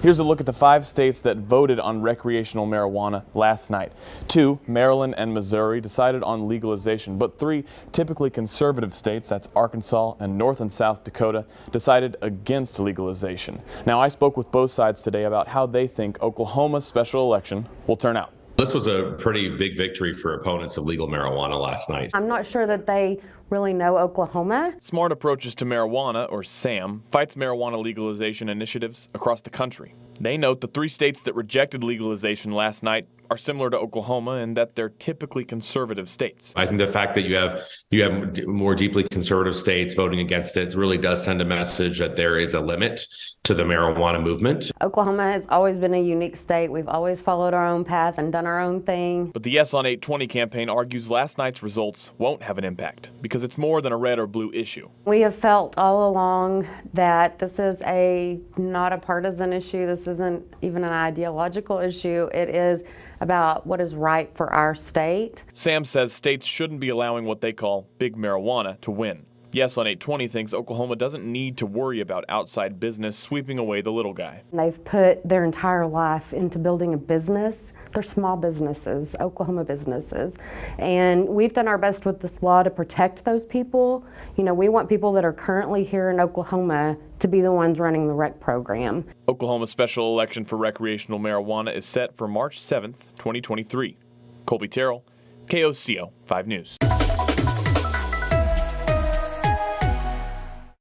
Here's a look at the five states that voted on recreational marijuana last night. Two, Maryland and Missouri, decided on legalization, but three typically conservative states, that's Arkansas and North and South Dakota, decided against legalization. Now, I spoke with both sides today about how they think Oklahoma's special election will turn out. This was a pretty big victory for opponents of legal marijuana last night. I'm not sure that they really know Oklahoma. Smart Approaches to Marijuana, or SAM, fights marijuana legalization initiatives across the country. They note the three states that rejected legalization last night are similar to Oklahoma in that they're typically conservative states. I think the fact that you have you have more deeply conservative states voting against it really does send a message that there is a limit to the marijuana movement. Oklahoma has always been a unique state. We've always followed our own path and done our own thing. But the Yes on 820 campaign argues last night's results won't have an impact because it's more than a red or blue issue. We have felt all along that this is a not a partisan issue. This isn't even an ideological issue. It is about what is right for our state. Sam says states shouldn't be allowing what they call big marijuana to win. Yes on 820 thinks Oklahoma doesn't need to worry about outside business sweeping away the little guy. They've put their entire life into building a business. They're small businesses, Oklahoma businesses. And we've done our best with this law to protect those people. You know, we want people that are currently here in Oklahoma to be the ones running the rec program. Oklahoma's special election for recreational marijuana is set for March 7th, 2023. Colby Terrell, KOCO 5 News.